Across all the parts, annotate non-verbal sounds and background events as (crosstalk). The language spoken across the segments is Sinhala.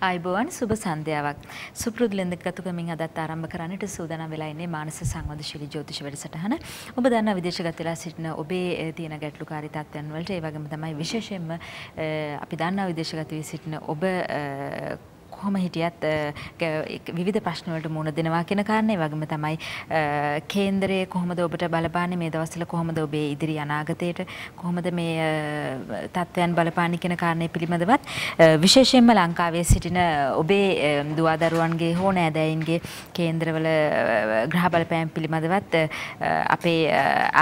ආයිබෝවන් සුබ සන්ධ්‍යාවක් සුපුරුදු ලෙන්දගතුකමින් අදත් ආරම්භ කරන්නට සූදානම් වෙලා ඉන්නේ මානස සංවදශීලී ජ්‍යොතිෂ වැඩසටහන. ඔබ දන්නා විදේශගත වෙලා සිටින ඔබේ තියෙන ගැටලුකාරී තත්ත්වයන් වලට ඒ වගේම තමයි විශේෂයෙන්ම අපි දන්නා විදේශගත වී සිටින ඔබ කොහොම හිටියත් විවිධ ප්‍රශ්නවලට මුණ දෙනවා කියන කාරණේ. වගේම තමයි කේන්දරයේ කොහොමද ඔබට බලපාන්නේ? මේ දවස්වල කොහොමද ඔබේ ඉදිරි අනාගතයට කොහොමද මේ තත්ත්වයන් බලපාන්නේ කියන කාරණේ පිළිබඳවත්? විශේෂයෙන්ම ලංකාවේ සිටින ඔබේ දුවදරුවන්ගේ හෝ නෑදෑයින්ගේ කේන්ද්‍රවල ග්‍රහ බලපෑම් පිළිබඳවත් අපේ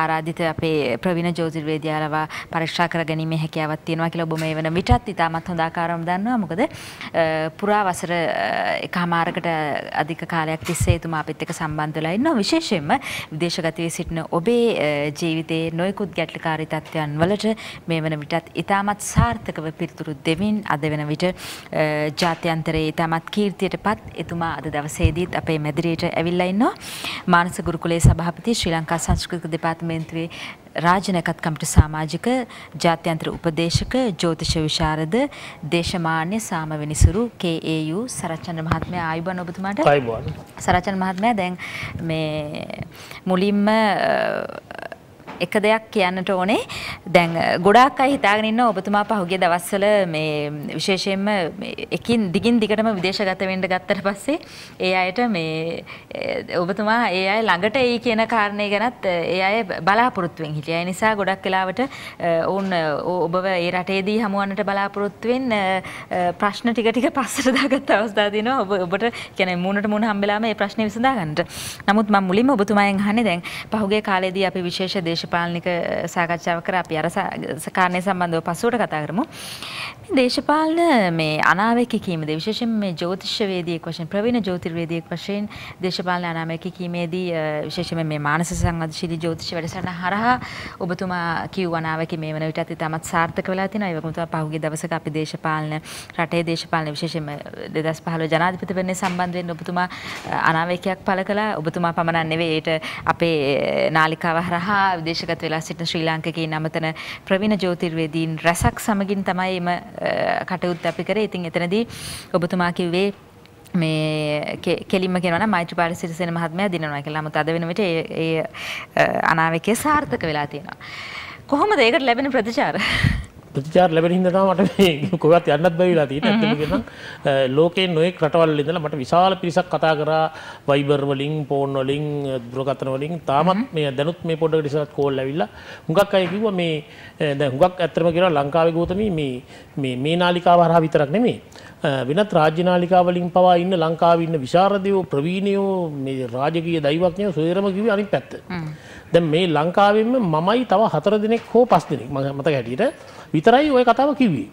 ආරාධිත අපේ ප්‍රවීණ ජ්‍යොතිර්වේදියාලවා පරීක්ෂා කර ගැනීමේ හැකියාවක් තියෙනවා කියලා ඔබ මේ වන විටත් ඉතාමත් හොඳ ආකාරව දන්නවා. මොකද පුරා වසර එකහමාරකට අධික කාලයක් තිස්සේ එතුමා අපිත් එක්ක සම්බන්ධ වෙලා ඉන්නවා. විශේෂයෙන්ම විදේශගත වී සිටින ඔබේ ජීවිතයේ නොයෙකුත් ගැටලුකාරී තත්ත්වයන් වලට මේ වන විටත් ඉතාමත් සාර්ථකව පිළිතුරු දෙමින් අද වෙන විට ජාත්‍යන්තරයේ ඉතාමත් කීර්තියටපත් එතුමා අද දවසේදීත් අපේ මැදිරියට ඇවිල්ලා ඉන්නවා. මානස ගුරුකුලයේ සභාපති ශ්‍රී ලංකා සංස්කෘතික දෙපාර්තමේන්තුවේ රාජනකත්කමට සමාජික ජාත්‍යන්තර උපදේශක ජෝතිෂ විශාරද දේශමාන්‍ය සාම විනිසුරු KAU සරච්චන්ද්‍ර මහත්මයා. ආයුබෝවන් ඔබතුමාට. ආයුබෝවන් සරච්චන්ද්‍ර මහත්මයා දැන් මේ මුලින්ම එක දෙයක් කියන්නට ඕනේ දැන් ගොඩාක් අය හිතාගෙන ඉන්න ඔබතුමා පහුගිය දවස්වල මේ විශේෂයෙන්ම එකින් දිගින් දිගටම විදේශගත වෙන්න ගත්තට පස්සේ ඒ අයට මේ ඔබතුමා ඒ අය ළඟට එයි කියන කාරණේ ගැනත් ඒ අය බලාපොරොත්තුවෙන් හිටියා. ඒ නිසා ගොඩක් වෙලාවට ඔවුන් ඔබව ඒ රටේදී හමුවන්නට බලාපොරොත්තු වෙන්න ප්‍රශ්න ටික ටික පස්සට දාගත්ත අවස්ථා තියෙනවා. ඔබ ඔබට කියන්නේ මූණට මූණ හම්බෙලාම මේ ප්‍රශ්නේ විසඳා ගන්නට. නමුත් මම මුලින්ම ඔබතුමාගෙන් අහන්නේ දැන් පහුගිය කාලේදී අපි විශේෂ දේශ දේශපාලනික සාකච්ඡාව කර අපි අර කාරණය සම්බන්ධව පසුවට කතා කරමු. මේ දේශපාලන මේ අනාවැකි කීමද විශේෂයෙන් මේ ජ්‍යොතිෂවේදියෙක් වශයෙන් ප්‍රවීණ ජ්‍යොතිර්වේදියෙක් වශයෙන් දේශපාලන අනාවැකි කීමේදී විශේෂයෙන් මේ මානස සංවදශීලී ජ්‍යොතිෂ වැඩසටහන හරහා ඔබතුමා කිව් අනාවැකි මේ වන විටත් ඉතාමත් සාර්ථක වෙලා තිනවා. ඒ වගේම තමයි පහුගිය දවසක අපි දේශපාලන රටේ දේශපාලන විශේෂයෙන්ම 2015 ජනාධිපතිවරණය සම්බන්ධ වෙන්න ඔබතුමා අනාවැකියක් පළ කළා. ඔබතුමා පමණක් නෙවෙයි ඒට අපේ නාලිකාව හරහා විදේශගත වෙලා සිටින ශ්‍රී ලාංකිකයින් අමතන ප්‍රවීණ ජ්‍යොතිර්වේදීන් රැසක් සමගින් තමයි එම කටයුත්ත අපි කරේ. ඉතින් එතනදී ඔබතුමා කිව්වේ මේ කෙලින්ම කියනවා මෛත්‍රීපාල සිරිසේන මහත්මයා දිනනවා කියලා. නමුත් අද වෙන විට ඒ අනාවැකිය සාර්ථක වෙලා තියෙනවා. කොහොමද ඒකට ලැබෙන ප්‍රතිචාර? ප්‍රතිචාර ලැබෙන හින්දා තමයි මට මේ (laughs) කොහෙවත් යන්නත් බැරි වෙලා තියෙන්නේ. ඇත්තටම කියනවා ලෝකේ නොයෙක් රටවල් ඉඳලා මට විශාල පිරිසක් කතා කරා වයිබර් වලින්, ෆෝන් වලින්, දුරකථන වලින්. තාමත් මේ දැනුත් මේ පොඩ්ඩකට ඉස්සරහට කෝල් ඇවිල්ලා හුඟක් අය කිව්වා මේ දැන් හුඟක් ඇත්තටම කියනවා ලංකාවේ ගෝතමී මේ මේ මේ නාලිකාව හරහා විතරක් නෙමෙයි. වෙනත් රාජ්‍ය නාලිකාවලින් පවා ඉන්න ලංකාවේ ඉන්න විශාරදයෝ ප්‍රවීණයෝ මේ රාජකීය දෛවඥයෝ සොයරම කිව්වේ අනිත් පැත්ත. දැන් මේ ලංකාවෙන්ම මමයි තව හතර දිනක් හෝ පස් දිනක් මතක හැටියට විතරයි ওই කතාව කිව්වේ.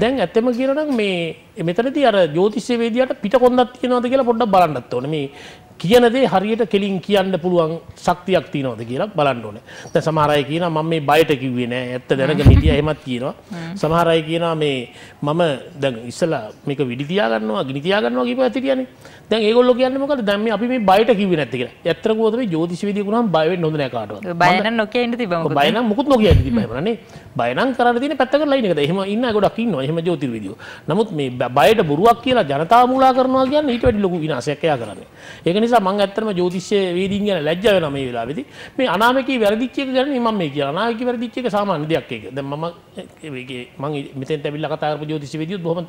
දැන් ඇත්තම කියනනම් මේ මෙතනදී අර ජ්‍යොතිෂ්‍ය වේදියාට පිට කොන්දක් තියනවද කියලා පොඩ්ඩක් බලන්නත් ඕනේ. මේ කියන දේ හරියට කෙලින් කියන්න පුළුවන් ශක්තියක් තියනවද කියලා බලන්න ඕනේ. දැන් සමහර අය කියනවා මම මේ බයට කිව්වේ නෑ. ඇත්ත දැනගෙන හිටියා එහෙමත් කියනවා. (laughs) සමහර අය කියනවා මේ මම දැන් ඉස්සලා මේක විඩි තියා ගන්නවා, ගිනි තියා ගන්නවා කියපුවා ඇතිටියනේ. දැන් ඒගොල්ලෝ කියන්නේ මොකද? දැන් මේ අපි මේ බයට කිව්වේ නැත්තේ කියලා. ඇත්තට කොහොමද මේ ජ්‍යොතිෂ විදිය වුණාම බය වෙන්න හොඳ නෑ කාටවත්. බය නම් නොකිය ඉන්න තිබ්බා මොකද? බය නම් මුකුත් නොකිය ඉන්න තිබ්බා එහෙමනේ. බය නම් කරන්න තියෙන පැත්තකට ලයින් එකද. එහෙම ඉන්න අය ගොඩක් ඉන්නවා. එහෙම ජ්‍යොතිර්විදියෝ. නමුත් මේ බයට බොරුවක් කියලා ජනතාව මුලා කරනවා කියන්නේ ඊට වැඩි ලොකු විනාශයක් එයා කරන්නේ. ඒක නිසා මම ඇත්තටම ජ්‍යොතිෂ්‍ය වේදීන් ගැන ලැජ්ජ වෙනවා මේ වෙලාවේදී. මේ අනාමිකී වැරදිච්ච එක ගැන මම මේ කියන අනාමිකී වැරදිච්ච එක සාමාන්‍ය දෙයක් ඒක. දැන් මම ඒකේ මම මෙතෙන්ට ඇවිල්ලා කතා කරපු ජ්‍යොතිෂ්‍ය වේදියොත් බොහොම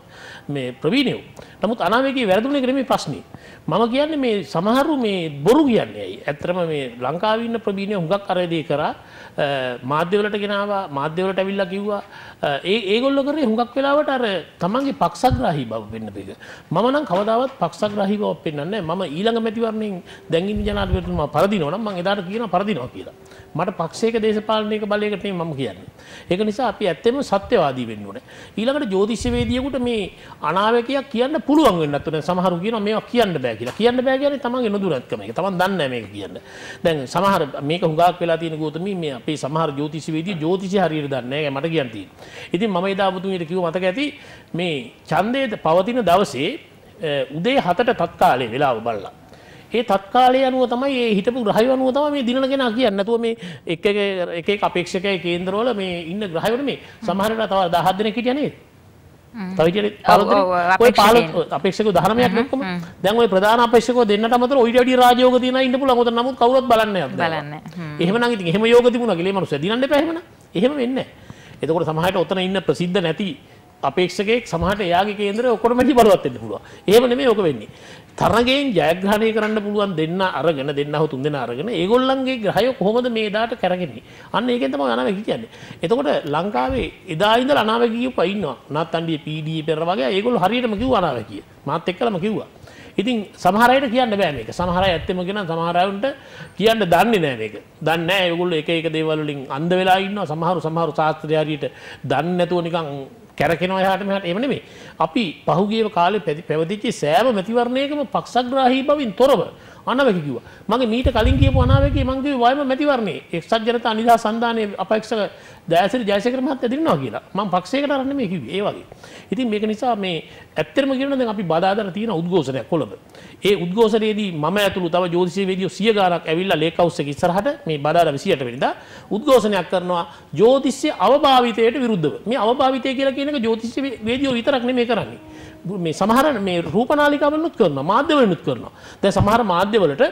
මේ ප්‍රවීණයෝ. නමුත් අනාමිකී වැරදුනේ නෙමෙයි ප්‍රශ්නේ. මම කියන්නේ මේ සමහරු මේ බොරු කියන්නේ ඇයි? ඇත්තටම මේ ලංකාවේ ඉන්න ප්‍රවීණයෝ හුඟක් අර දේ කරා මාධ්‍යවලට ගෙනාවා මාධ්‍යවලට ඇවිල්ලා කිව්වා ඒ ඒගොල්ලෝ කරේ හුඟක් වෙලාවට අර තමන්ගේ පක්ෂග්‍රාහී බව වෙන්න බේක. මම නම් කවදාවත් පක්ෂග්‍රාහී බව පෙන්වන්නේ නැහැ. මම ඊළඟ මැතිවරණයෙන් දැන් ඉන්න ජනාධිපතිතුමා පරදිනවා නම් මම එදාට කියනවා පරදිනවා කියලා. මට පක්ෂයක දේශපාලනික බලයකට නෙමෙයි මම කියන්නේ. ඒක නිසා අපි ඇත්තෙම සත්‍යවාදී වෙන්න ඕනේ. ඊළඟට ජ්‍යොතිෂ්‍යවේදියෙකුට මේ අනාවැකියක් කියන්න පුළුවන් වෙන්නත් ඕනේ. සමහරු කියනවා මේවා කියන්න බෑ කියලා. කියන්න බෑ කියන්නේ තමන්ගේ නොදුනත්කම එක. තමන් දන්නේ නැහැ මේක කියන්න. දැන් සමහර මේක හුඟක් වෙලා තියෙන ගෝතමී මේ අපේ සමහර ජ්‍යොතිෂ්‍යවේදී ජ්‍යොතිෂය හරියට දන්නේ නැහැ මට කියන්න තියෙන්නේ. ඉතින් මම එදා ඔබතුමීට කිව්ව මතක ඇති මේ ඡන්දයේ පවතින දවසේ උදේ 7ට තත්කාලේ වෙලාව බලලා ඒ තත්කාලය අනුව තමයි ඒ හිටපු ග්‍රහය අනුව තමයි මේ දිනන කෙනා කියන්නේ. නැතුව මේ එක එක එක එක අපේක්ෂකයි කේන්දරවල මේ ඉන්න ග්‍රහයවල මේ සමහරට තව 17 දෙනෙක් හිටියා නේද? තවිට පාල. අපේක්ෂක දහනමයක් නොක්කම දැන් ප්‍රධාන අපේක්ෂකව දෙන්නට අමතර ඔයිට වැඩි රාජයෝග තියෙන ඉන්න මොකද නමුත් කවුරුත් බලන්නේ බලන්නේ. හ්ම්. එහෙම නම් එහෙම යෝග තිබුණා ඒ මනුස්සයා දිනන්න එපා එහෙම වෙන්නේ එතකොට සමහරට ඔතන ඉන්න ප්‍රසිද්ධ නැති අපේක්ෂකයෙක් සමහරට එයාගේ කේන්දරය ඔක්කොම වැඩි බලවත් වෙන්න පුළුවන්. එහෙම නෙමෙයි ඔක වෙන්නේ තරගයෙන් ජයග්‍රහණය කරන්න පුළුවන් දෙන්න අරගෙන දෙන්න හෝ තුන් දෙනා අරගෙන ඒගොල්ලන්ගේ ග්‍රහය කොහොමද මේ දාට කරගෙන්නේ? අන්න ඒකෙන් තමයි අනාවැකි කියන්නේ. එතකොට ලංකාවේ එදා ඉඳලා අනාවැකි කියපුවා ඉන්නවා. නාත්තන්ඩියේ PD පෙර වගේ ඒගොල්ලෝ හරියටම කිව්වා අනාවැකිය. මාත් එක්කලම කිව්වා. ඉතින් සමහර අයට කියන්න බෑ මේක. සමහර අය ඇත්තම කියන සමහර අයුන්ට කියන්න දන්නේ නෑ මේක. දන්නේ නෑ ඒගොල්ලෝ එක එක දේවල් වලින් අන්ධ වෙලා ඉන්නවා. සමහරු සමහරු ශාස්ත්‍රය හරියට දන්නේ නැතුව නිකන් කැරකෙනවා එහාට මෙහාට එහෙම නෙමෙයි. අපි පහුගිය කාලේ පැති- පැවතිච්ච සෑම මැතිවරණයකම පක්ෂග්‍රාහී බවින් තොරව අනාවැකි කිව්වා. මගේ මීට කලින් කියපු අනාවැකි මං කිව්වේ වයම මැතිවරණේ. එක්සත් ජනතා නිදහස් සන්ධානයේ අපේක්ෂක දයාසිරි ජයසේකර මහත්තයා දිනනවා කියලා. මම පක්ෂයකට අරන් නෙමෙයි කිව්වේ. ඒ වගේ. ඉතින් මේක නිසා මේ ඇත්තටම කියනවා දැන් අපි බදාදර තියෙන උද්ඝෝෂණයක් කොළඹ. ඒ උද්ඝෝෂණයේදී මම ඇතුළු තව ජ්‍යොතිෂීවේදියෝ 100 ගාණක් ඇවිල්ලා ලේක් හවුස් එක ඉස්සරහට මේ බදාදා 28 වෙනිදා උද්ඝෝෂණයක් කරනවා ජ්‍යොතිෂ්‍ය අවභාවිතයට විරුද්ධව. මේ අවභාවිතය කියලා කියන එක ජ්‍යොතිෂීවේදියෝ විතරක් නෙමෙයි කරන්නේ. මේ සමහර මේ රූපනාලිකාවලුත් කරනවා මාධ්‍යවලුත් කරනවා. දැන් සමහර මාධ්‍යවලට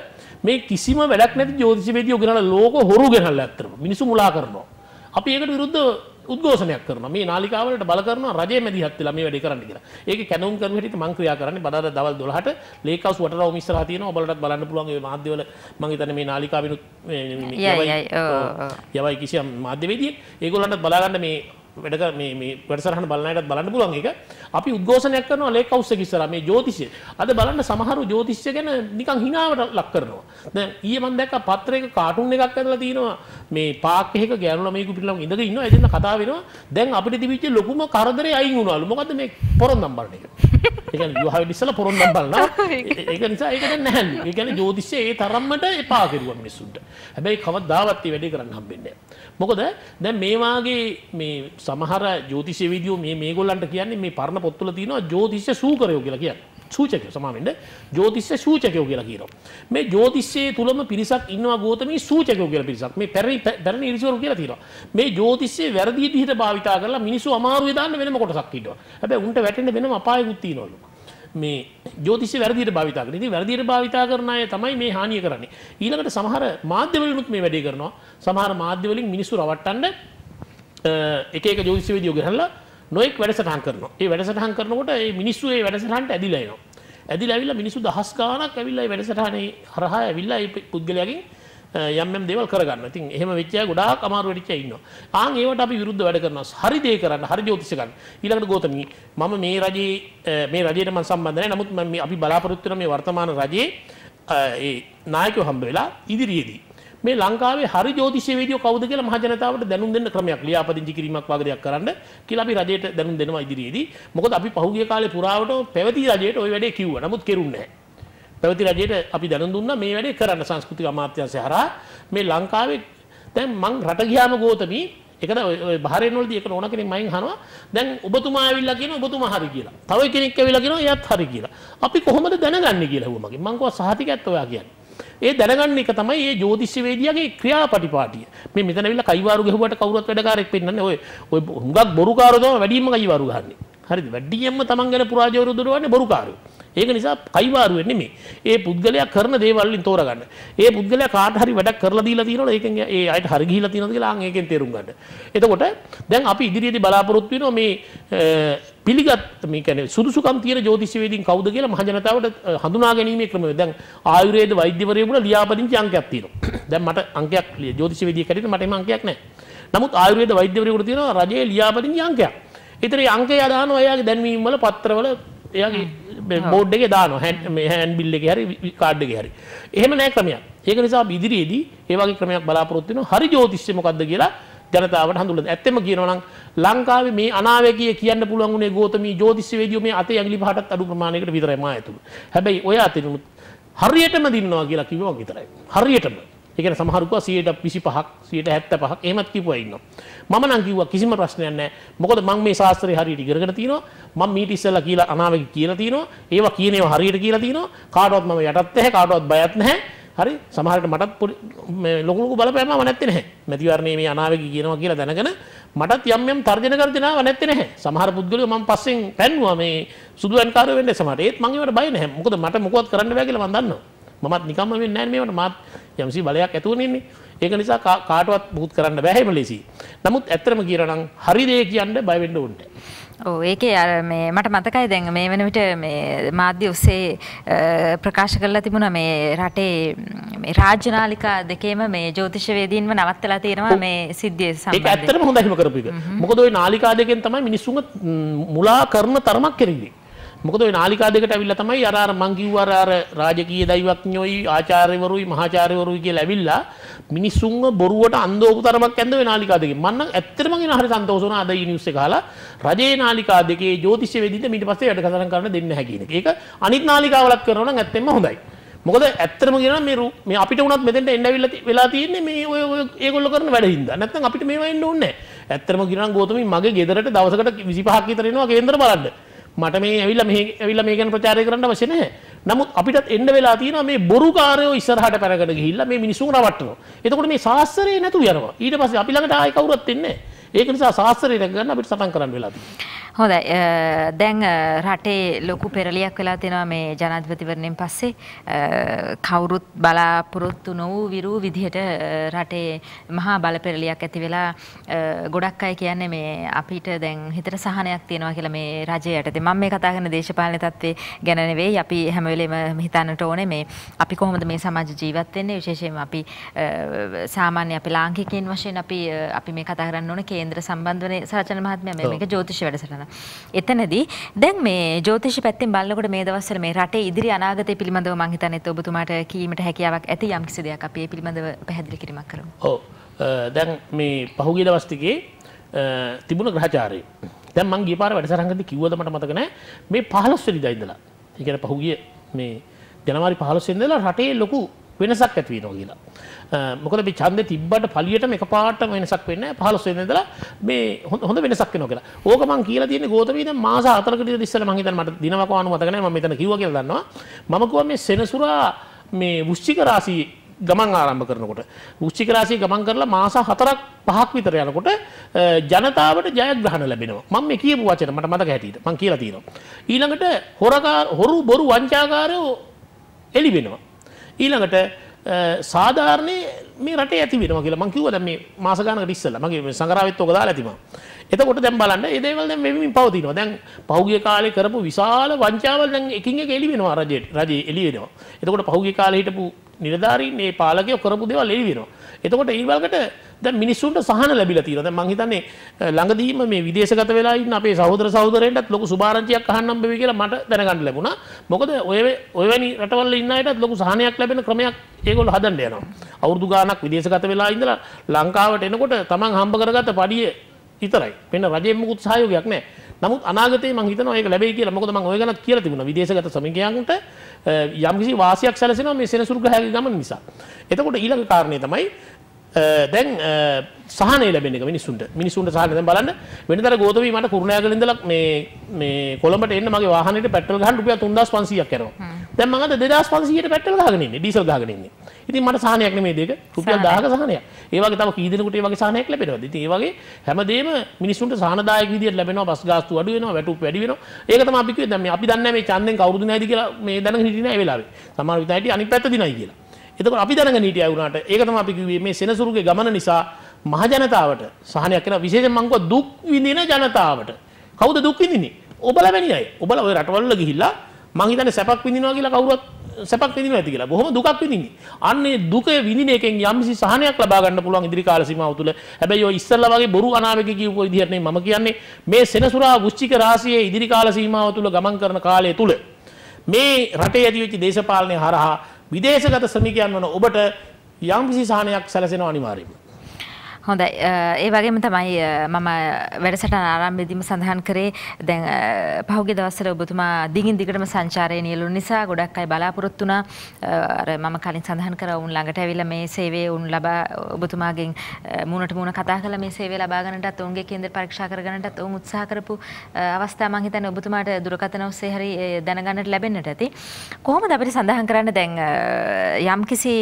මේ කිසිම වැඩක් නැති ජ්‍යොතිෂීවේදියෝ ගෙනලා ලෝක හොරු ගෙනල්ලා ඇත්තටම. මිනිස්සු මුලා කරනවා. අපි ඒකට විරුද්ධව උද්ඝෝෂණයක් කරනවා. මේ නාලිකාවලට බල කරනවා රජයේ මැදිහත් වෙලා මේ වැඩේ කරන්න කියලා. ඒකේ කැඳවුම් කරන හැටියට මම ක්‍රියා කරන්නේ බදාදා දවල් 12ට ලේක් හවුස් වටරවුම ඉස්සරහා තියෙනවා. ඔයාලටත් බලන්න පුළුවන් ඒ මාධ්‍යවල මම හිතන්නේ මේ නාලිකාවෙනුත් මේ- මේ- යවයි. යවයි කිසියම් මාධ්‍යවේදියෙක්. ඒගොල්ලන්ටත් බලාගන්න මේ වැඩ කර- මේ මේ වැඩසටහන බලන අයටත් බලන්න පුළුවන් ඒක. අපි උද්ඝෝෂණයක් කරනවා ලේක් හවුස් එක ඉස්සරහා මේ ජ්‍යොතිෂය. අද බලන්න සමහරු ජ්‍යොතිෂය ගැන නිකන් හිනාවට ලක් කරනවා. දැන් ඊයේ මම දැක්කා පත්‍රයක කාටුන් එකක් කරලා තියෙනවා මේ පාක් එකක ගෑනු ළමයෙකු පිටලම ඉඳගෙන ඉන්නවා. ඒ දෙන්න කතා වෙනවා. දැන් අපිට තිබිච්ච ලොකුම කරදරේ අයින් වුණාලු. මොකද්ද මේ පොරොන්දම් බලන එක. වෙන්න ඉස්සලා පොරොන්දම්. (laughs) ඒ- ඒක නිසා ඒක දැන් නැහැලු. ඒ කියන්නේ ජ්‍යොතිෂය ඒ තරම්මට එපා කෙරුවා මිනිස්සුන්ට. හැබැයි කවදාවත් ඒ වැඩේ කරන්න හම්බෙන්නේ නැහැ. මොකද දැන් මේ වාගේ මේ සමහර ජ්‍යොතිෂ වීඩියෝ මේ මේගොල්ලන්ට කියන්නේ මේ පරණ පොත්වල තියෙනවා ජ්‍යොතිෂ සූකරයෝ කියලා කියන්නේ. සූචකයෝ සමාවෙන්න ජ්‍යොතිෂ සූචකයෝ කියලා කියනවා. මේ ජ්‍යොතිෂයේ තුලම පිරිසක් ඉන්නවා ගෝතමී සූචකයෝ කියලා පිරිසක්. මේ පැරණි පැරණි ඉරිසිවරු කියලා තියෙනවා. මේ ජ්‍යොතිෂයේ වැරදි විදිහට භාවිතා කරලා මිනිස්සු අමාරුවේ දාන්න වෙනම කොටසක් ඉන්නවා. හැබැයි උන්ට වැටෙන්න වෙනම අපායකුත් තියෙනවලු. මේ ජෝතිෂ වැරදියට භාවිතා කරන. ඉතින් වැරදියට භාවිතා කරන අය තමයි මේ හානිය කරන්නේ. ඊළඟට සමහර මාධ්‍යවලිනුත් මේ වැඩේ කරනවා. සමහර මාධ්‍යවලින් මිනිස්සු රවට්ටන්න එක එක ජෝතිෂ වේදියෝ ගහලා නොඑක් වැඩසටහන් කරනවා. ඒ වැඩසටහන් කරනකොට ඒ මිනිස්සු ඒ වැඩසටහනට ඇදිලා එනවා. ඇදිලා ඇවිල්ලා මිනිස්සු දහස් ගාණක් ඇවිල්ලා ඒ වැඩසටහනේ හරහා ඇවිල්ලා ඒ පුද්ගලයාගෙන් යම් යම් දේවල් කරගන්න. ඉතින් එහෙම වෙච්ච අය ගොඩාක් අමාරු වෙච්ච අය ඉන්නවා. ආන් ඒවට අපි විරුද්ධ වැඩ කරනවා. හරි දේ කරන්න, හරි ජ්‍යොතිෂ ගන්න. ඊළඟට ගෝතමී මම මේ රජයේ මේ රජයට මම සම්බන්ධ නැහැ. නමුත් මම මේ අපි බලාපොරොත්තු වෙන මේ වර්තමාන රජයේ ඒ නායකයෝ හම්බ වෙලා ඉදිරියේදී මේ ලංකාවේ හරි ජ්‍යොතිෂ වේදියෝ කවුද කියලා මහ ජනතාවට දැනුම් දෙන්න ක්‍රමයක් ලියාපදිංචි කිරීමක් වගේ දෙයක් කරන්න කියලා අපි රජයට දැනුම් දෙනවා ඉදිරියේදී. මොකද අපි පහුගිය කාලේ පුරාවට පැවති රජයට ওই වැඩේ කිව්වා. නමුත් කෙරුන්නේ නැහැ. පැවති රජයට අපි දැනුම් දුන්නා මේ වැඩේ කරන්න සංස්කෘතික අමාත්‍යාංශය හරහා මේ ලංකාවේ දැන් මං රට ගියාම ගෝතමී ඒකද ඔය බහරේන් වලදී ඒක නෝන කෙනෙක් මයින් අහනවා දැන් ඔබතුමා ඇවිල්ලා කියනවා ඔබතුමා හරි කියලා. තව කෙනෙක් ඇවිල්ලා කියනවා එයාත් හරි කියලා. අපි කොහොමද දැනගන්නේ කියලා හුව මගෙන්. මං කිව්වා සහතිකයත් ඔයා කියන්නේ. ඒ දැනගන්න එක තමයි මේ ජ්‍යොතිෂ වේදියාගේ ක්‍රියාපටිපාටිය. මේ මෙතන ඇවිල්ලා කයිවාරු ගහුවට කවුරුත් වැඩකාරයෙක් වෙන්නන්නේ ඔය ඔය හුඟක් බොරුකාරෝ තමයි වැඩියෙන්ම කයිවාරු ගහන්නේ. හරිද? වැඩියෙන්ම තමන් ගැන පුරාජයවරු දුරවන්නේ බොරුකාරයෝ. ඒක නිසා කයිවාරු වෙන්නේ මේ. ඒ පුද්ගලයා කරන දේවල් වලින් තෝරගන්න. ඒ පුද්ගලයා කාට හරි වැඩක් කරලා දීලා තියෙනවද ඒකෙන් ඒ අයට හරි ගිහිලා තියෙනවද කියලා අන් ඒකෙන් තේරුම් ගන්න. එතකොට දැන් අපි ඉදිරියේදී බලාපොරොත්තු වෙනවා මේ පිළිගත් මේ කියන්නේ සුදුසුකම් තියෙන ජ්‍යොතිෂවේදීන් කවුද කියලා මහ ජනතාවට හඳුනා ගැනීමේ ක්‍රමය. දැන් ආයුර්වේද වෛද්‍යවරයෙකුට ලියාපදිංචි අංකයක් තියෙනවා. දැන් මට අංකයක් ජ්‍යොතිෂවේදියෙක් හැටියට මට එම අංකයක් නැහැ. නමුත් ආයුර්වේද වෛද්‍යවරයෙකුට තියෙනවා රජයේ ලියාපදිංචි අංකයක්. ඒතර ඒ අංකය දානවා එයාගේ දැන්වීම් වල පත්‍රවල එයාගේ බෝඩ් එකේ දානවා හැන්ඩ් බිල් එකේ හරි කාඩ් එකේ හරි. එහෙම නැහැ ක්‍රමයක්. ඒක නිසා ඉදිරියේදී ඒ වගේ ක්‍රමයක් බලාපොරොත්තු වෙනවා. හරි ජ්‍යොතිෂය මොකද්ද කියලා ජනතාවට හඳුන්වන්න. ඇත්තම කියනවා නම් ලංකාවේ මේ අනාවැකිය කියන්න පුළුවන් උනේ ගෝතමී ජ්‍යොතිෂවේදියෝ මේ අතේ ඇඟිලි පහටත් අඩු ප්‍රමාණයකට විතරයි මා ඇතුළු. හැබැයි ඔය අතිනුත් හරියටම දින්නවා කියලා කිව්වා විතරයි. හරියටම. ඒ කියන්නේ සමහරු කිව්වා 125ක් 175ක් එහෙමත් කිව්වා ඉන්නවා. මම නම් කිව්වා කිසිම ප්‍රශ්නයක් නැහැ. මොකද මම මේ ශාස්ත්‍රය හරියට ඉගෙනගෙන තිනවා. මම මීට ඉස්සෙල්ලා කියලා අනාවැකි කියලා තිනවා. ඒවා කියන ඒවා හරියට කියලා තිනවා. කාටවත් මම යටත් නැහැ කාටවත් බයත් නැහැ. හරි සමහරට මටත් ලොකු ලොකු බලපෑමක් නැත්තේ නැහැ. මැතිවරණයේ මේ අනාවැකි කියනවා කියලා දැනගෙන මටත් යම් යම් තර්ජන කරදනාව නැත්තේ නැහැ. සමහර පුද්ගලයෝ මම පස්සෙන් පැන්නුවා මේ සුදු ඇන්කාරයෝ වෙන්නේ සමහරට. ඒත් මම ඒවට බය නැහැ. මොකද මට මොකවත් කරන්න බෑ කියලා මම දන්නවා. මමත් නිකම්ම වෙන්නේ මේවට මාත් යම්සි බලයක් ඇතුවනේ ඉන්නේ. ඒක නිසා කාටවත් මුකුත් කරන්න බෑ එහෙම ලේසි. නමුත් ඇත්තටම කියනවා නම් හරි දේ කියන්න බය වෙන්න ඕනේ. ඕ ඒකේ අර මේ මට මතකයි දැන් මේ වෙන විට මේ මාධ්‍ය ඔස්සේ ප්‍රකාශ කරලා තිබුණා මේ රටේ මේ රාජ්‍ය නාලිකා දෙකේම මේ ජ්‍යොතිෂ වේදීන්ව නවත්තලා තියෙනවා මේ සිද්ධිය සම්බන්ධයෙන්. ඒක ඇත්තටම හොඳයිම කරපු එක. මොකද ওই නාලිකා දෙකෙන් තමයි මිනිස්සුන්ව මුලා කරන තරමක් කෙරෙන්නේ. මොකද ඔය නාලිකා දෙකට ඇවිල්ලා තමයි අර අර මං කිව්වා අර රාජකීය දෛවඥයෝයි ආචාර්යවරුයි මහාචාර්යවරුයි කියලා ඇවිල්ලා මිනිස්සුන්ව බොරුවට අන්දෝපු තරමක් ඇන්ද ඔය නාලිකා දෙකේ මම නම් ඇත්තටම කියන හරි සන්තෝෂ වුණා අද නිවුස් එක අහලා රජයේ නාලිකා දෙකේ ජ්‍යොතිෂ වෙදින්ද ඊට පස්සේ වැඩ කතරම් කරන්න දෙන්නේ නැහැ කියන එක. ඒක අනිත් නාලිකාවලත් කරනවා නම් ඇත්තෙන්ම හොඳයි. මොකද ඇත්තටම කියනවා මේ මේ අපිට වුණත් මෙතෙන්ට එන්න ඇවිල්ලා වෙලා තියෙන්නේ මේ ඔය ඔය ඒගොල්ලෝ කරන වැඩ හින්දා. නැත්නම් අපිට මේවා එන්න ඕනේ නැහැ. ඇත්තටම කියනවා නම් ගෝතමී මගේ ගෙදරට දවසකට 25ක් විතර එනවා කේන්දර බලන්න. මට මේ ඇවිල්ලා මෙහි ඇවිල්ලා මේ ගැන ප්‍රචාරය කරන්න අවශ්‍ය නැහැ. නමුත් අපිටත් එන්න වෙලා තියෙනවා මේ බොරුකාරයෝ ඉස්සරහට පැනගෙන ගිහිල්ලා මේ මිනිසුන් රවට්ටනවා. එතකොට මේ ශාස්ත්‍රය නැතු යනවා. ඊට පස්සේ අපි ළඟට ආයෙ කවුරුත් එන්නේ නැහැ. ඒක නිසා ශාස්ත්‍රය රැක ගන්න අපිට සටන් කරන්න වෙලා තියෙනවා. හොඳයි. දැන් රටේ ලොකු පෙරලියක් වෙලා තියෙනවා මේ ජනාධිපතිවරණයෙන් පස්සේ. කවුරුත් බලාපොරොත්තු නොවූ විරූ විදිහට රටේ මහා බල පෙරලියක් ඇති වෙලා ගොඩක් අය කියන්නේ මේ අපිට දැන් හිතට සහනයක් තියෙනවා කියලා මේ රජය යටතේ. මම මේ කතා කරන දේශපාලන තත්ත්වයේ ගැන නෙවෙයි. අපි හැම වෙලේම හිතන්නට ඕනේ මේ අපි කොහොමද මේ සමාජ ජීවත් වෙන්නේ? විශේෂයෙන්ම අපි සාමාන්‍ය අපි ලාංකිකයින් වශයෙන් අපි අපි මේ කතා කරන්න ඕනේ. කේන්ද්‍ර සම්බන්ධ වෙන සරචන මහත්මයා මේක ජ්‍යොතිෂ වැඩසටහන. එතනදී දැන් මේ ජ්‍යොතිෂ පැත්තෙන් බලනකොට මේ දවස්වල මේ රටේ ඉදිරි අනාගතය පිළිබඳව මම හිතන්නේ ඔබතුමාට කීමට හැකියාවක් ඇති යම් කිසි දෙයක් අපි ඒ පිළිබඳව පැහැදිලි කිරීමක් කරමු. ඔව්. දැන් මේ පහුගිය දවස් ටිකේ තිබුණ ග්‍රහචාරය. දැන් මං ගිය පාර වැඩසටහනකදී කිව්වද මට මතක නැහැ. මේ 15 වෙනිදා ඉඳලා. ඒ කියන්නේ පහුගිය මේ ජනවාරි 15 වෙනිදා රටේ ලොකු වෙනසක් ඇති වෙනවා කියලා. මොකද මේ ඡන්දේ තිබ්බට පළියටම එකපාරට වෙනසක් වෙන්නේ නැහැ 15 වෙනිදා ඉඳලා මේ හොඳ වෙනසක් වෙනවා කියලා. ඕක මං කියලා තියෙන්නේ ගෝතමී දැන් මාස 4කට විතර ඉස්සෙල්ලා මං හිතන්නේ මට දිනවක අනු මතක නැහැ මම මෙතන කිව්වා කියලා දන්නවා. මම කිව්වා මේ සෙනසුරා මේ වෘශ්චික රාශියේ ගමන් ආරම්භ කරනකොට වෘශ්චික රාශිය ගමන් කරලා මාස 4ක් 5ක් විතර යනකොට ජනතාවට ජයග්‍රහණ ලැබෙනවා. මම මේ කියපු වචන මට මතක හැටියට මම කියලා තියෙනවා. ඊළඟට හොරකාර හොරු බොරු වංචාකාරයෝ එළි වෙනවා. ඊළඟට සාධාරණය මේ රට ඇති වෙන කියලා මං කිව්වා දැන් මේ මාස ගානකට ඉස්සෙල්ලා මගේ මේ සංගරාවෙත් ඔක දාලා ඇතිමා. එතකොට දැන් බලන්න මේ දේවල් දැන් වෙමින් පවතිනවා. දැන් පහුගිය කාලේ කරපු විශාල වංචාවල් දැන් එකින් එක එළි වෙනවා රජයට. රජේ එළි වෙනවා. එතකොට පහුගිය කාලේ හිටපු නිලධාරීන් මේ පාලකයෝ කරපු දේවල් එළි වෙනවා. එතකොට ඒ වලකට දැන් මිනිස්සුන්ට සහන ලැබිලා තියෙනවා. දැන් මං හිතන්නේ ළඟදීම මේ විදේශගත වෙලා ඉන්න අපේ සහෝදර සහෝදරයන්ටත් ලොකු සුභාරංචියක් අහන්නම් බෙවි කියලා මට දැනගන්න ලැබුණා. මොකද ඔය ඔය වැනි රටවල ඉන්න අයටත් ලොකු සහනයක් ලැබෙන ක්‍රමයක් ඒගොල්ලෝ හදන්න යනවා. අවුරුදු ගාණක් විදේශගත වෙලා ඉඳලා ලංකාවට එනකොට තමන් හම්බ කරගත්ත පඩිය විතරයි. වෙන රජයෙන් මුකුත් සහයෝගයක් නැහැ. නමුත් අනාගතයේ මම හිතනවා ඒක ලැබෙයි කියලා. මොකද මම ওই ගැනත් කියලා තිබුණා. විදේශගත ශ්‍රමිකයන්ට යම්කිසි වාසියක් සැලසෙනවා මේ සෙනසුරු ග්‍රහයේ ගමන නිසා. එතකොට ඊළඟ කාරණේ තමයි දැන් සහනය ලැබෙන එක මිනිස්සුන්ට. මිනිස්සුන්ට සහනය දැන් බලන්න. වෙනතර ගෝතමී මට කුරුණෑගල ඉඳලා මේ මේ කොළඹට එන්න මගේ වාහනේට පෙට්‍රල් ගහන්න රුපියල් 3500ක් යනවා දැන් මම අද 2500ට පෙට්‍රල් ගහගෙන ඉන්නේ ඩීසල් ගහගෙන ඉන්නේ. ඉතින් මට සහනයක් නෙමෙයි දෙක. රුපියල් 1000ක සහනයක්. ඒ වගේ තව කී දෙනෙකුට ඒ වගේ සහනයක් ලැබෙනවද? ඉතින් ඒ වගේ හැමදේම මිනිස්සුන්ට සහනදායක විදියට ලැබෙනවා බස් ගාස්තු අඩු වෙනවා වැටුප් වැඩි වෙනවා. ඒක තමයි අපි කිව්වේ. දැන් මේ අපි දන්නේ මේ ඡන්දෙන් කවුරුද නැයිද කියලා මේ දැනගෙන හිටියේ නැහැ ඒ වෙලාවේ. සමහර විට හිටියේ අනිත් පැත්ත දිනයි කියලා එතකොට අපි දැනගෙන හිටියයි වුණාට ඒක තමයි අපි කිව්වේ මේ සෙනසුරුගේ ගමන නිසා මහ ජනතාවට සහනයක් වෙනවා විශේෂයෙන් මං කිව්වා දුක් විඳින ජනතාවට කවුද දුක් විඳින්නේ ඔබලා වැනි අය ඔබලා ওই රටවල ගිහිල්ලා මං හිතන්නේ සැපක් විඳිනවා කියලා කවුරුත් සැපක් විඳිනවා ඇති කියලා. බොහොම දුකක් විඳින්නේ. අන්නේ දුක විඳින එකෙන් යම්කිසි සහනයක් ලබා ගන්න පුළුවන් ඉදිරි කාල සීමාව තුළ. හැබැයි ඔය ඉස්සල්ලා වගේ බොරු අනාවැක කියපු විදිහට නෙමෙයි මම කියන්නේ මේ සෙනසුරා වෘශ්චික රාශියේ ඉදිරි කාල සීමාව තුළ ගමන් කරන කාලය තුළ මේ රටේ ඇති වෙච්ච දේශපාලනය හරහා විදේශගත ශ්‍රමිකයන් වන ඔබට යම්කිසි සහනයක් සැලසෙනවා අනිවාර්යයෙන්ම. හොඳයි. ඒ වගේම තමයි මම වැඩසටහන ආරම්භයේදීම සඳහන් කරේ දැන් පහුගිය දවස්වල ඔබතුමා දිගින් දිගටම සංචාරයේ නියලුන නිසා ගොඩක් අය බලාපොරොත්තු වුණා. අර මම කලින් සඳහන් කරා උන් ළඟට ඇවිල්ලා මේ සේවය උන් ලබා ඔබතුමාගෙන් මූණට මූණ කතා කරලා මේ සේවය ලබා ගන්නටත් ඔවුන්ගේ කේන්දර පරීක්ෂා කරගන්නටත් ඔවුන් උත්සාහ කරපු අවස්ථා මම හිතන්නේ ඔබතුමාට දුරකථන ඔස්සේ හරි දැනගන්නට ලැබෙන්නට ඇති. කොහොමද අපිට සඳහන් කරන්න? දැන් යම්කිසි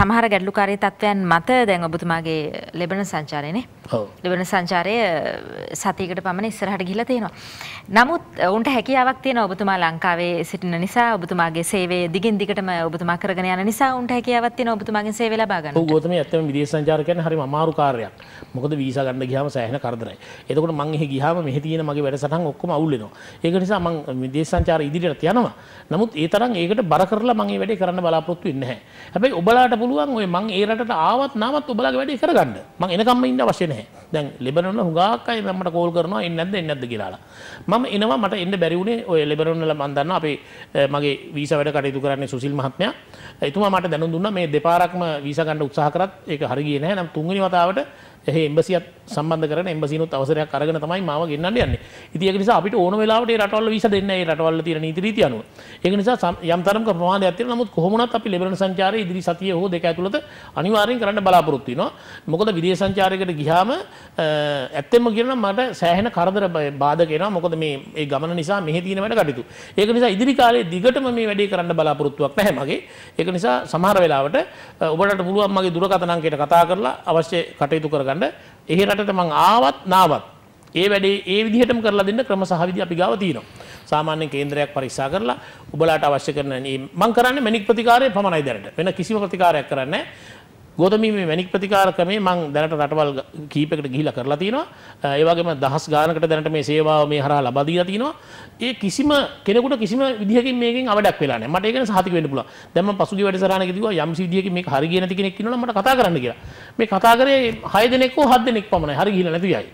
සමහර ගැටලුකාරී තත්ත්වයන් මත දැන් ඔබතුමාගේ ලෙබන සංචාරයනේ. ලිබන සංචාරය සතියකට පමණ ඉස්සරහට ගිහිල්ලා තියෙනවා. නමුත් උන්ට හැකියාවක් තියෙන ඔබතුමා ලංකාවේ සිටින නිසා ඔබතුමාගේ සේවය දිගින් දිගටම ඔබතුමා කරගෙන යන නිසා උන්ට හැකියාවක් තියෙන ඔබතුමාගේ සේවය ලබා ගන්න. ඔව් ගෝතම ඇත්තම විදේශ සංචාර කියන්නේ හරිම අමාරු කාර්යයක්. මොකද වීසා ගන්න ගියාම සෑහෙන කරදරයි. එතකොට මං එහෙ ගියාම මෙහෙ තියෙන මගේ වැඩසටහන් ඔක්කොම අවුල් වෙනවා. ඒක නිසා මං විදේශ සංචාර ඉදිරියට යනවා. නමුත් ඒ තරම් ඒකට බර කරලා මං මේ වැඩේ කරන්න බලාපොරොත්තු වෙන්නේ නැහැ. හැබැයි ඔබලාට පුළුවන් ඔය මං ඒ රටට ආවත් නාමත් ඔබලාගේ වැඩේ කරගන්න. මං එනකම්ම ඉන්න අවශ්‍ය නැහැ. දැන් ලෙබනොන හුඟක් අය මට කෝල් කරනවා එන්නේ නැද්ද එන්නේ නැද්ද කියලා. මම එනවා මට එන්න බැරි වුණේ ඔය ලෙබනොන වල මම දන්නවා අපේ අ, මගේ වීසා වැඩ කටයුතු කරන්නේ සුසිල් මහත්මයා. එතුමා මට දැනුම් දුන්නා මේ දෙපාරක්ම වීසා ගන්න උත්සාහ කරත් ඒක හරි ගියේ නැහැ. නම් තුන්වෙනි වතාවට එහේ එම්බසියත් සම්බන්ධ කරන එම්බසිනුත් අවසරයක් අරගෙන තමයි මාව ගෙන්නන්න යන්නේ. ඉතින් ඒක නිසා අපිට ඕන වෙලාවට ඒ රටවල වීසා දෙන්නේ නැහැ. ඒ රටවල තියෙන නීති රීති අනුව. ඒක නිසා සම්- යම් තරමක ප්‍රමාදයක් තියෙනවා. නමුත් කොහොම වුණත් අපි ලෙබනන් සංචාරය ඉදිරි සතිය හෝ දෙක ඇතුළත අනිවාර්යෙන් කරන්න බලාපොරොත්තු වෙනවා. මොකද විදේශ සංචාරයකට ගියාම අ, ඇත්තෙන්ම කියනවා මට සෑහෙන කරදර බ- බාධක එනවා. මොකද මේ ඒ ගමන නිසා මෙහි තියෙන වැඩ කටයුතු. ඒක නිසා ඉදිරි කාලේ දිගටම මේ වැඩේ කරන්න බලාපොරොත්තුවක් නැහැ මගේ. ඒක නිසා සමහර වෙලාවට අ, ඔබට පුළුවන් මගේ දුරකථන අංකයට කතා කරලා අවශ්‍ය කටයුතු කරගන්න. එහි රටට මං ආවත් නාවත් ඒ වැඩේ ඒ විදිහටම කරලා දෙන්න ක්‍රම සහ විදි අපි ගාව තියෙනවා. සාමාන්‍ය කේන්ද්‍රයක් පරික්ෂා කරලා ඔබලාට අවශ්‍ය කරන මේ මං කරන්නේ මැනික් ප්‍රතිකාරය පමණයි දැනට. වෙන කිසිම ප්‍රතිකාරයක් කරන්නේ නැහැ. ගෝතමී මේ මැනික් ප්‍රතිකාර ක්‍රමේ මං දැනට රටවල් ග- කීපයකට ගිහිලා කරලා තිනවා. ඒ වගේම දහස් ගානකට දැනට මේ සේවාව මේ හරහා ලබා දීලා තිනවා. ඒ කිසිම කෙනෙකුට කිසිම විදිහකින් මේකෙන් අවඩක් වෙලා නැහැ. මට ඒක ගැන සහතික වෙන්න පුළුවන්. දැන් මම පසුගිය වැඩසටහනකදී කිව්වා යම් විදිහකින් මේක හරි ගියේ නැති කෙනෙක් ඉන්නවනම් මට කතා කරන්න කියලා. මේ කතා කරේ 6 දෙනෙක් හෝ 7 දෙනෙක් පමණයි. හරි ගිහිලා නැති අය.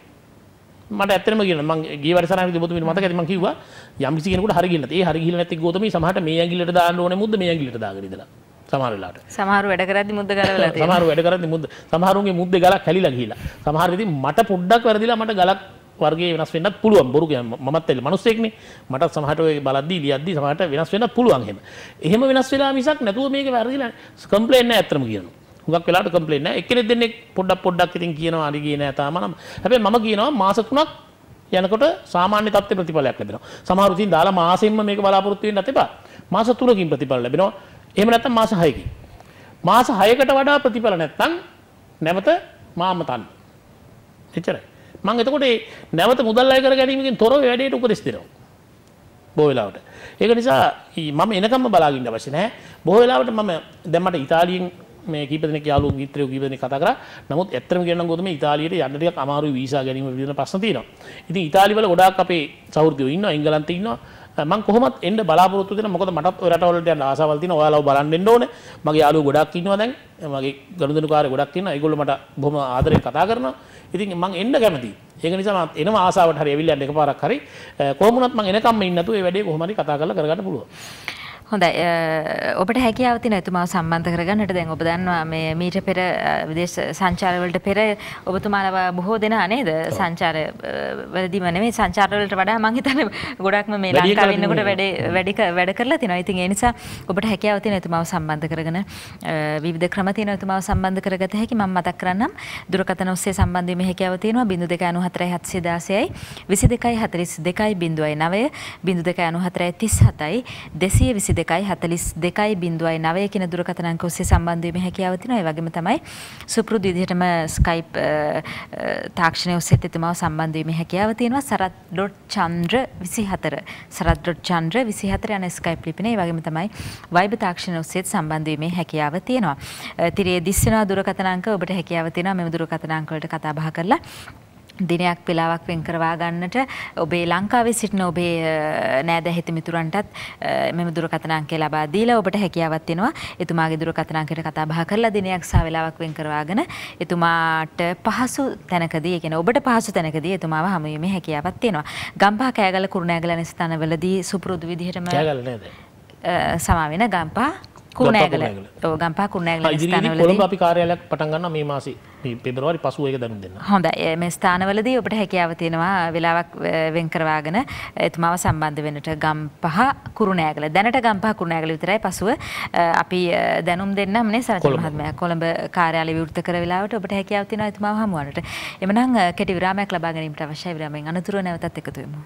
මට ඇත්තටම කියන මම ගිය වැඩසටහනකදී ඔබතුමීට මතක ඇති මම කිව්වා යම් කිසි කෙනෙකුට හරි ගිහින් නැති. ඒ හරි ගිහින් නැති ගෝතමී සමහරට මේ ඇඟිල්ලට දාන්න ඕනේ මුද්ද මේ ඇඟිල්ලට දාගෙන ඉඳලා. සමහර වෙලාවට. සමහරු වැඩ කරද්දි මුද්ද ගලවලා තියෙනවා. සමහර වැඩ කරද්දි මුද්ද සමහරුන්ගේ මුද්දේ ගලක් හැලිලා ගිහිලා. සමහර ඉතින් මට පොඩ්ඩක් වැරදිලා මට ගලක් වර්ගයේ වෙනස් වෙන්නත් පුළුවන්. බොරු කියන්නේ මමත් එල්ල මිනිස්සෙක්නේ. මටත් සමහරට ඔය බලද්දි ලියද්දි සමහරට වෙනස් වෙන්නත් පුළුවන් එහෙම. එහෙම වෙනස් වෙලා මිසක් නැතුව මේක වැරදිලා කම්ප්ලේන් නැහැ අත්‍තරම කියනවා. හුඟක් වෙලාවට කම්ප්ලේන් නැහැ. එක්කෙනෙක් දෙන්නෙක් පොඩ්ඩක් පොඩ්ඩක් ඉතින් කියනවා හරි ගියේ නෑ තාම නම්. හැබැයි මම කියනවා මාස 3ක් යනකොට සාමාන්‍ය තත්ත්ව ප්‍රතිඵලයක් ලැබෙනවා. සමහරු ඉතින් දාලා මාසෙන්ම මේක බලාපොරොත්තු වෙන්නත් එපා. මාස 3කින් ප්‍රතිඵල ලැබෙනවා. එහෙම නැත්නම් මාස 6කින්. මාස 6කට වඩා ප්‍රතිඵල නැත්නම් නැවත මාම තන්න. එච්චරයි. මම එතකොට ඒ නැවත මුදල් අය කර ගැනීමකින් තොරව වැඩේට උපදෙස් දෙනවා. බොහෝ වෙලාවට. ඒක නිසා ඊ- මම එනකම්ම බලාගෙන ඉන්න අවශ්‍ය නැහැ. බොහෝ වෙලාවට මම දැන් මට ඉතාලියෙන් මේ කීප දෙනෙක් යාළුවෝ මිත්‍රයෝ කීප දෙනෙක් කතා කරා. නමුත් ඇත්තටම කියනනම් ගොතම ඉතාලියට යන්න ටිකක් අමාරුයි වීසා ගැනීම විදිහට ප්‍රශ්න තියෙනවා. ඉතින් ඉතාලි වල ගොඩාක් අපේ සහෘදයෝ ඉන්නවා එංගලන්තේ ඉන්නවා. මම කොහොමත් එන්න බලාපොරොත්තු වෙන මොකද මටත් ඔය රටවලට යන්න ආසාවල් තියෙනවා. ඔයාලව බලන්න එන්න ඕනේ. මගේ යාළුවෝ ගොඩක් ඉන්නවා දැන්. මගේ ගනුදෙනු කාර්ය ගොඩක් ඉන්නවා. ඒගොල්ලෝ මට බොහොම ආදරෙන් කතා කරනවා. ඉතින් මම එන්න කැමතියි. ඒක නිසා මම එනවා ආසාවට හරි ඇවිල්ලා යන්න එකපාරක් හරි. කොහොම වුණත් මම එනකම්ම ඉන්න නැතුව මේ වැඩේ කොහොම හරි කතා කරලා කරගන්න පුළුවන්. හොඳයි. ඔබට හැකියාව තියෙන එතුමාව සම්බන්ධ කරගන්නට දැන් ඔබ දන්නවා මේ මීට පෙර විදේශ සංචාරවලට පෙර ඔබතුමාලව බොහෝ දෙනා නේද? සංචාර වලදීම නෙමෙයි. සංචාරවලට වඩා මං හිතන්නේ ගොඩක්ම මේ ලංකාවේ ඉන්නකොට. වැඩේ වැඩි වැඩ කරලා තිනවා. ඉතින් ඒ නිසා ඔබට හැකියාව තියෙන එතුමාව සම්බන්ධ කරගෙන. විවිධ ක්‍රම තියෙන එතුමාව සම්බන්ධ කරගත හැකි. මම මතක් කරන්නම්. දුරකථන ඔස්සේ සම්බන්ධ වීමේ හැකියාව තියෙනවා. 0294 716යි 42යි 02යි 0294 37යි 222යි 42යි කියන දුරකථන අංක ඔස්සේ සම්බන්ධ වීමේ හැකියාව තියෙනවා. ඒ වගේම තමයි සුපුරුදු විදිහටම Skype අ, අ, තාක්ෂණය ඔස්සේ එතුමාව සම්බන්ධ වීමේ හැකියාව තියෙනවා. සරත්.චන්ද්‍ර 24 සරත්.චන්ද්‍ර 24 යන Skype ලිපිනේ. ඒ වගේම තමයි Viber තාක්ෂණය ඔස්සේ සම්බන්ධ වීමේ හැකියාව තියෙනවා. අ, තිරයේ දිස්සනවා දුරකථන අංක ඔබට හැකියාව තියෙනවා මෙම දුරකථන අංක වලට කතා බහ කරලා දිනයක් වෙලාවක් වෙන් කරවා ගන්නට ඔබේ ලංකාවේ සිටින ඔබේ නෑද හිත මිතුරන්ටත් අ, මෙම දුරකථන අංකය ලබා දීලා ඔබට හැකියාවක් තියෙනවා එතුමාගේ දුරකථන අංකයට කතා බහ කරලා දිනයක් සහ වෙලාවක් වෙන් කරවාගෙන එතුමාට පහසු තැනකදී ඒ කියන්නේ ඔබට පහසු තැනකදී එතුමාව හමු වීමේ හැකියාවක් තියෙනවා ගම්පහ කෑගල කුරුණෑගල ස්ථානවලදී සුපුරුදු විදිහටම කෑගල්ල නේද? යන ඉදිරියේදී ස්ථානවලදී කොළඹ අපි කාර්යාලයක් පටන් ගන්නවා මේ මාසේ. පෙබරවාරි 5 එක දැනුම් දෙන්න. හොඳයි. මේ ස්ථානවලදී ඔබට හැකියාව තියෙනවා වෙලාවක් වෙන් කරවාගෙන එතුමාව සම්බන්ධ වෙන්නට ගම්පහ කුරුණෑගල. දැනට ගම්පහ කුරුණෑගල විතරයි පසුව අපි දැනුම් දෙන්නම් නේ සරත්. මහත්මයා. කොළඹ කාර්යාලය විවෘත කර වෙලාවට ඔබට හැකියාව තියෙනවා එතුමාව හමුවන්නට. එමනම් අ, කෙටි විරාමයක් ලබා ගැනීමට අවශ්‍යයි. විරාමයෙන් අනතුරුව නැවතත් එකතු වෙමු